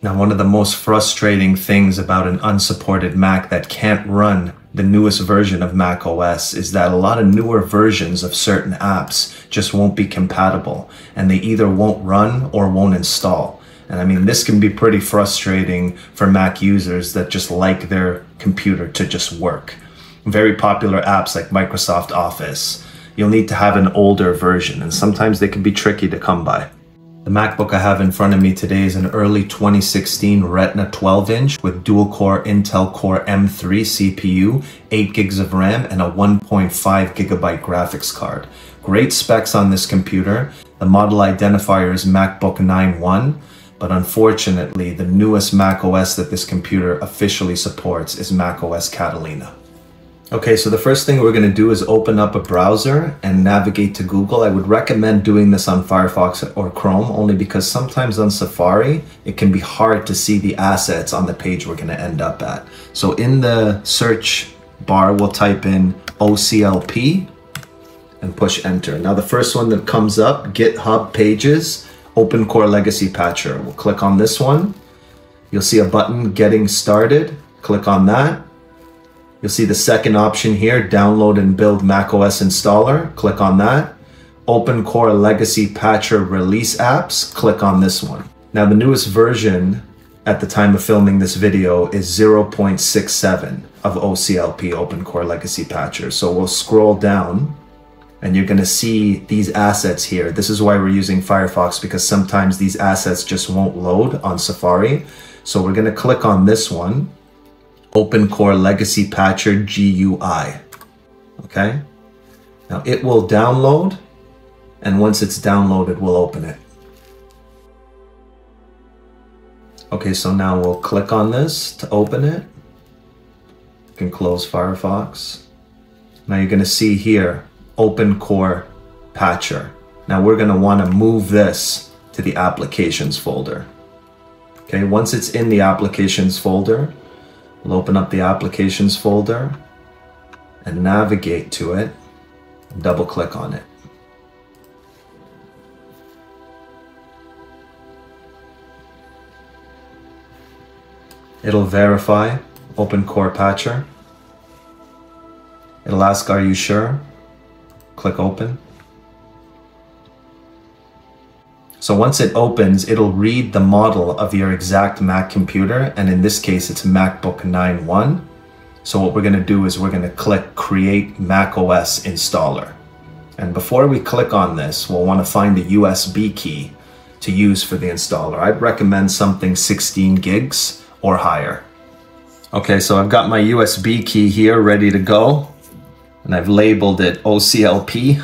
Now, one of the most frustrating things about an unsupported Mac that can't run the newest version of Mac OS is that a lot of newer versions of certain apps just won't be compatible and they either won't run or won't install. And I mean, this can be pretty frustrating for Mac users that just like their computer to just work. Very popular apps like Microsoft Office, you'll need to have an older version and sometimes they can be tricky to come by. The MacBook I have in front of me today is an early 2016 Retina 12 inch with dual core Intel Core M3 CPU, 8 gigs of RAM, and a 1.5 gigabyte graphics card. Great specs on this computer. The model identifier is MacBook 9.1, but unfortunately, the newest Mac OS that this computer officially supports is Mac OS Catalina. Okay, so the first thing we're going to do is open up a browser and navigate to Google. I would recommend doing this on Firefox or Chrome only because sometimes on Safari, it can be hard to see the assets on the page we're going to end up at. So in the search bar, we'll type in OCLP and push enter. Now the first one that comes up, GitHub Pages, Open Core Legacy Patcher. We'll click on this one. You'll see a button, Getting Started. Click on that You'll see the second option here, download and build macOS installer. Click on that. Open Core Legacy Patcher Release Apps. Click on this one. Now the newest version at the time of filming this video is 0.67 of OCLP Open Core Legacy Patcher. So we'll scroll down and you're going to see these assets here. This is why we're using Firefox because sometimes these assets just won't load on Safari. So we're going to click on this one Open Core Legacy Patcher GUI. Okay. Now it will download and once it's downloaded, we'll open it. Okay, so now we'll click on this to open it. You can close Firefox. Now you're gonna see here, Open Core Patcher. Now we're gonna wanna move this to the Applications folder. Okay, once it's in the Applications folder, We'll open up the applications folder and navigate to it double click on it. It'll verify Open Core Patcher. It'll ask, are you sure? Click open. So once it opens, it'll read the model of your exact Mac computer. And in this case, it's MacBook 9.1. So what we're gonna do is we're gonna click Create macOS Installer. And before we click on this, we'll wanna find a USB key to use for the installer. I'd recommend something 16 gigs or higher. Okay, so I've got my USB key here ready to go. And I've labeled it OCLP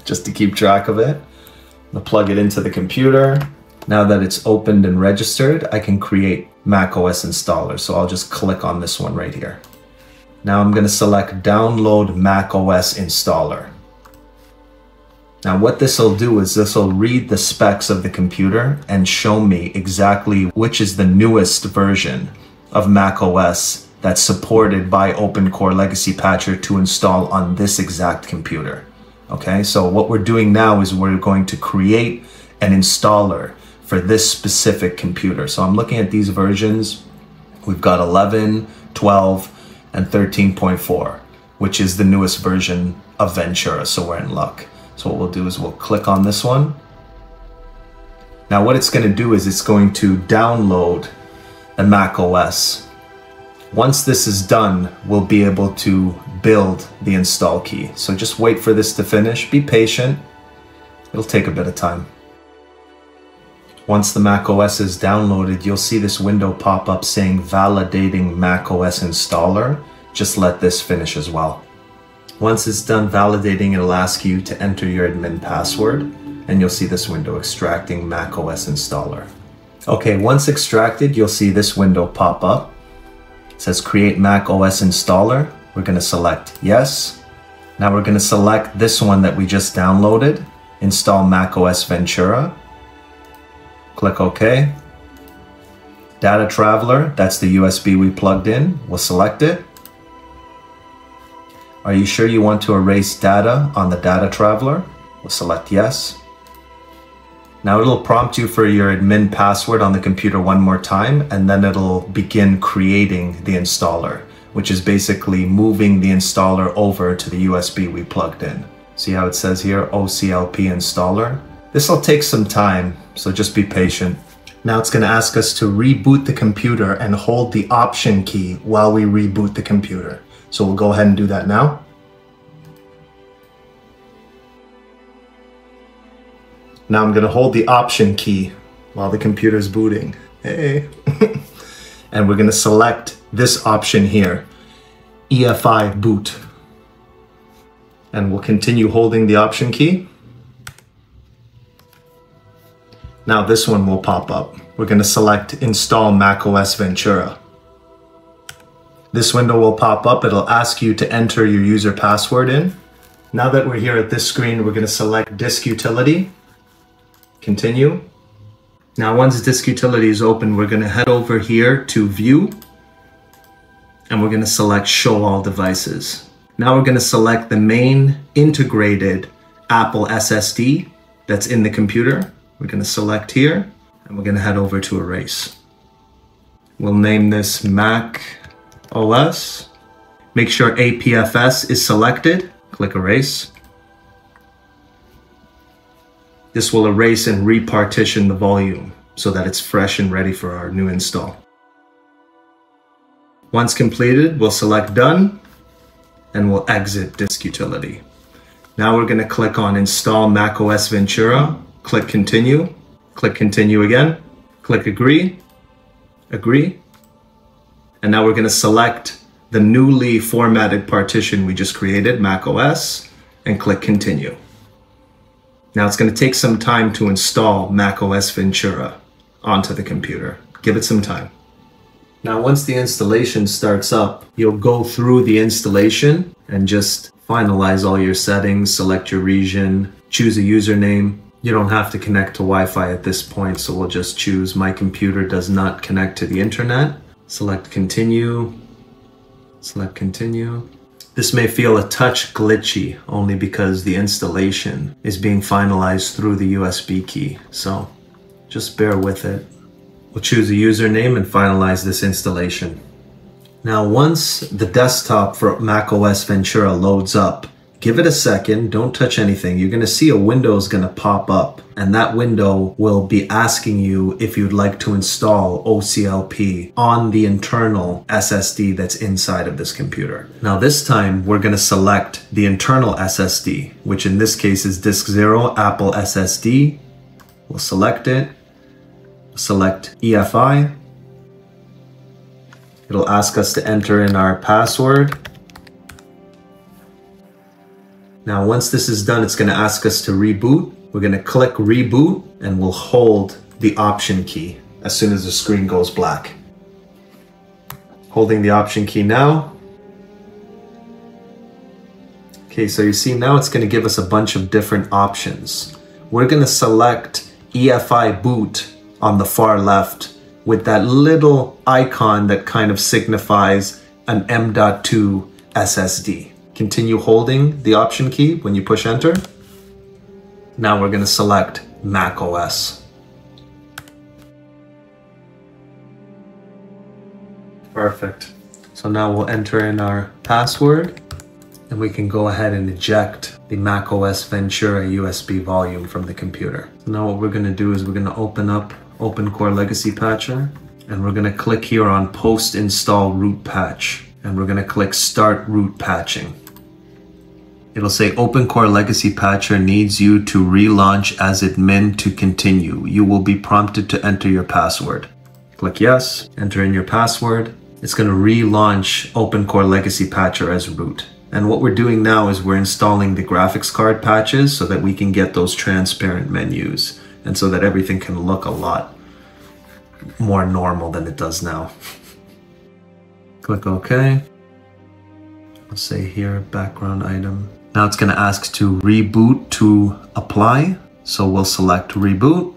just to keep track of it. I'll plug it into the computer. Now that it's opened and registered, I can create macOS installer. So I'll just click on this one right here. Now I'm gonna select download macOS installer. Now what this will do is this will read the specs of the computer and show me exactly which is the newest version of macOS that's supported by Open Core Legacy Patcher to install on this exact computer. Okay, so what we're doing now is we're going to create an installer for this specific computer. So I'm looking at these versions. We've got 11, 12, and 13.4, which is the newest version of Ventura, so we're in luck. So what we'll do is we'll click on this one. Now what it's gonna do is it's going to download the Mac OS. Once this is done, we'll be able to build the install key. So just wait for this to finish. Be patient. It'll take a bit of time. Once the Mac OS is downloaded, you'll see this window pop up saying validating Mac OS installer. Just let this finish as well. Once it's done validating, it'll ask you to enter your admin password and you'll see this window extracting Mac OS installer. Okay, once extracted, you'll see this window pop up. It says create Mac OS installer. We're going to select yes. Now we're going to select this one that we just downloaded, install Mac OS Ventura. Click OK. Data Traveler, that's the USB we plugged in. We'll select it. Are you sure you want to erase data on the Data Traveler? We'll select yes. Now it'll prompt you for your admin password on the computer one more time, and then it'll begin creating the installer, which is basically moving the installer over to the USB we plugged in. See how it says here, OCLP installer? This will take some time, so just be patient. Now it's gonna ask us to reboot the computer and hold the option key while we reboot the computer. So we'll go ahead and do that now. Now I'm gonna hold the option key while the computer is booting. Hey. and we're gonna select this option here, EFI boot. And we'll continue holding the option key. Now this one will pop up. We're gonna select install macOS Ventura. This window will pop up. It'll ask you to enter your user password in. Now that we're here at this screen, we're gonna select disk utility Continue. Now once disk utility is open, we're gonna head over here to view and we're gonna select show all devices. Now we're gonna select the main integrated Apple SSD that's in the computer. We're gonna select here and we're gonna head over to erase. We'll name this Mac OS. Make sure APFS is selected. Click erase. This will erase and repartition the volume so that it's fresh and ready for our new install. Once completed, we'll select Done and we'll exit Disk Utility. Now we're going to click on Install macOS Ventura, click Continue, click Continue again, click Agree, Agree, and now we're going to select the newly formatted partition we just created, macOS, and click Continue. Now it's going to take some time to install macOS Ventura onto the computer. Give it some time. Now once the installation starts up, you'll go through the installation and just finalize all your settings, select your region, choose a username. You don't have to connect to Wi-Fi at this point, so we'll just choose my computer does not connect to the internet. Select continue, select continue. This may feel a touch glitchy only because the installation is being finalized through the USB key, so just bear with it. We'll choose a username and finalize this installation. Now once the desktop for macOS Ventura loads up, Give it a second, don't touch anything. You're gonna see a window is gonna pop up and that window will be asking you if you'd like to install OCLP on the internal SSD that's inside of this computer. Now this time we're gonna select the internal SSD, which in this case is disk zero Apple SSD. We'll select it, select EFI. It'll ask us to enter in our password now, once this is done, it's gonna ask us to reboot. We're gonna click reboot and we'll hold the option key as soon as the screen goes black. Holding the option key now. Okay, so you see now it's gonna give us a bunch of different options. We're gonna select EFI boot on the far left with that little icon that kind of signifies an M.2 SSD. Continue holding the option key when you push enter. Now we're going to select Mac OS. Perfect. So now we'll enter in our password and we can go ahead and eject the Mac OS Ventura USB volume from the computer. So now what we're going to do is we're going to open up OpenCore Legacy Patcher and we're going to click here on post install root patch and we're going to click start root patching. It'll say OpenCore Legacy Patcher needs you to relaunch as admin to continue. You will be prompted to enter your password. Click yes, enter in your password. It's going to relaunch OpenCore Legacy Patcher as root. And what we're doing now is we're installing the graphics card patches so that we can get those transparent menus and so that everything can look a lot more normal than it does now. Click OK. I'll say here background item now it's going to ask to reboot to apply. So we'll select reboot.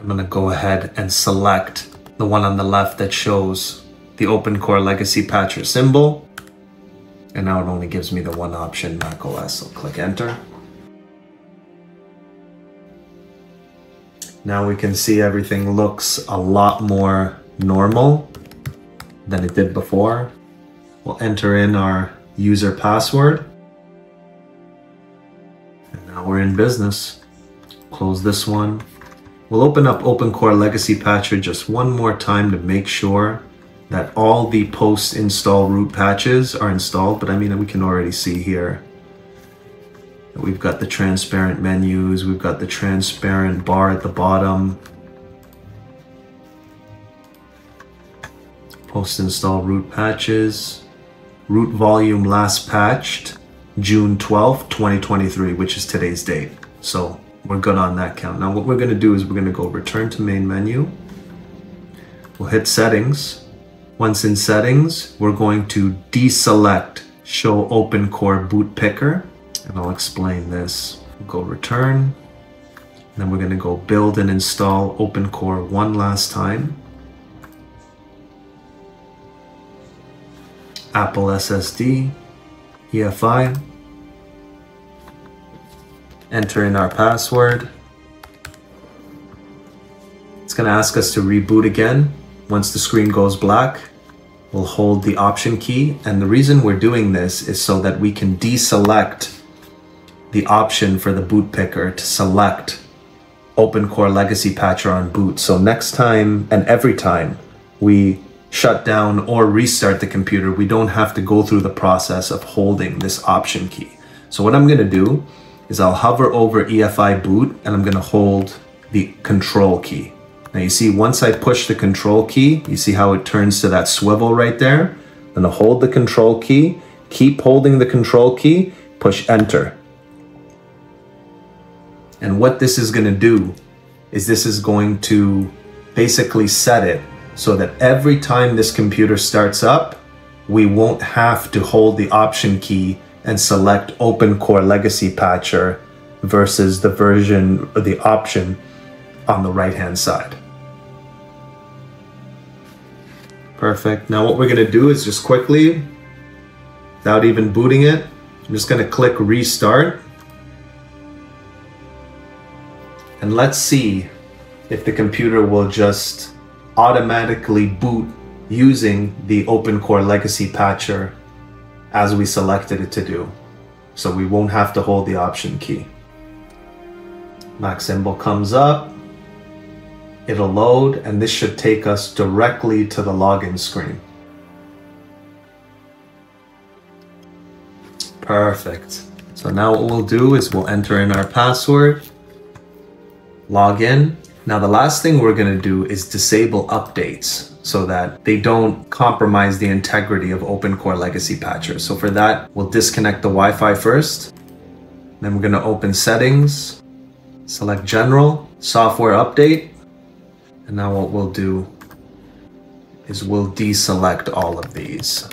I'm going to go ahead and select the one on the left that shows the OpenCore Legacy Patcher symbol. And now it only gives me the one option, macOS. So click enter. Now we can see everything looks a lot more normal than it did before. We'll enter in our user password. And now we're in business. Close this one. We'll open up OpenCore Legacy Patcher just one more time to make sure that all the post-install root patches are installed, but I mean, we can already see here that we've got the transparent menus, we've got the transparent bar at the bottom, post-install root patches, root volume last patched June 12th, 2023, which is today's date. So we're good on that count. Now what we're gonna do is we're gonna go return to main menu. We'll hit settings. Once in settings, we're going to deselect show open core boot picker and I'll explain this. We'll go return, then we're gonna go build and install OpenCore one last time. Apple SSD, EFI, enter in our password. It's gonna ask us to reboot again. Once the screen goes black, we'll hold the option key. And the reason we're doing this is so that we can deselect the option for the boot picker to select OpenCore Legacy Patcher on boot. So next time and every time we shut down or restart the computer, we don't have to go through the process of holding this option key. So what I'm gonna do is I'll hover over EFI boot and I'm gonna hold the control key. Now you see once I push the control key, you see how it turns to that swivel right there? I'm gonna hold the control key, keep holding the control key, push enter. And what this is going to do is this is going to basically set it so that every time this computer starts up, we won't have to hold the option key and select OpenCore Legacy Patcher versus the version or the option on the right hand side. Perfect. Now what we're going to do is just quickly, without even booting it, I'm just going to click restart and let's see if the computer will just automatically boot using the OpenCore Legacy Patcher as we selected it to do. So we won't have to hold the option key. Mac symbol comes up, it'll load, and this should take us directly to the login screen. Perfect. So now what we'll do is we'll enter in our password log in. Now the last thing we're going to do is disable updates so that they don't compromise the integrity of OpenCore Legacy Patcher. So for that, we'll disconnect the Wi-Fi first. Then we're going to open settings, select general, software update. And now what we'll do is we'll deselect all of these.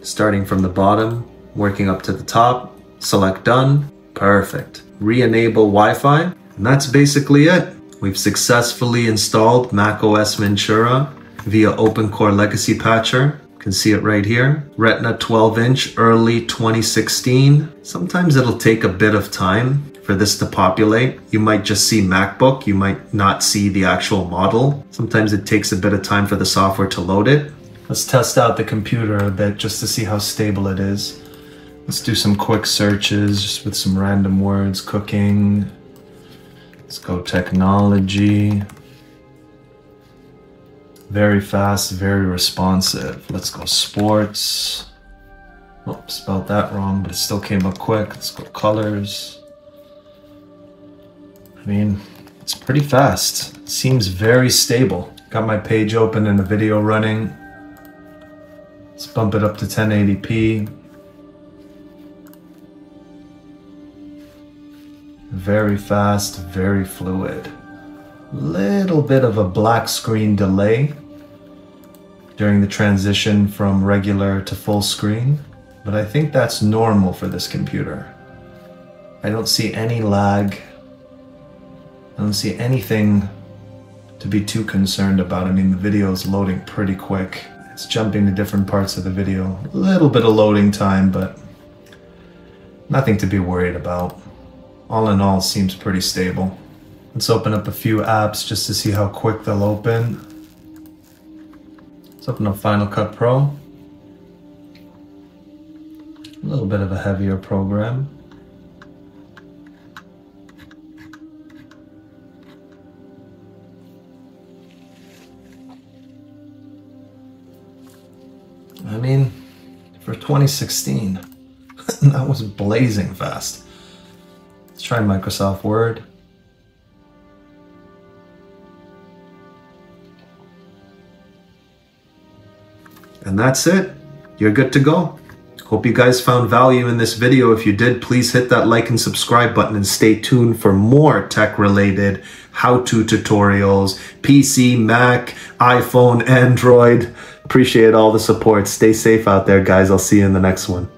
Starting from the bottom, working up to the top, select done, Perfect. Re-enable Wi-Fi. And that's basically it. We've successfully installed macOS Ventura via OpenCore Legacy Patcher. You can see it right here. Retina 12 inch early 2016. Sometimes it'll take a bit of time for this to populate. You might just see MacBook, you might not see the actual model. Sometimes it takes a bit of time for the software to load it. Let's test out the computer a bit just to see how stable it is. Let's do some quick searches just with some random words. Cooking. Let's go technology. Very fast, very responsive. Let's go sports. Oh, spelled that wrong, but it still came up quick. Let's go colors. I mean, it's pretty fast. Seems very stable. Got my page open and the video running. Let's bump it up to 1080p. Very fast, very fluid. Little bit of a black screen delay during the transition from regular to full screen, but I think that's normal for this computer. I don't see any lag. I don't see anything to be too concerned about. I mean, the video is loading pretty quick. It's jumping to different parts of the video. A little bit of loading time, but nothing to be worried about all in all, seems pretty stable. Let's open up a few apps just to see how quick they'll open. Let's open up Final Cut Pro. A little bit of a heavier program. I mean, for 2016, that was blazing fast. Let's try Microsoft Word. And that's it. You're good to go. Hope you guys found value in this video. If you did, please hit that like and subscribe button and stay tuned for more tech related how-to tutorials, PC, Mac, iPhone, Android. Appreciate all the support. Stay safe out there, guys. I'll see you in the next one.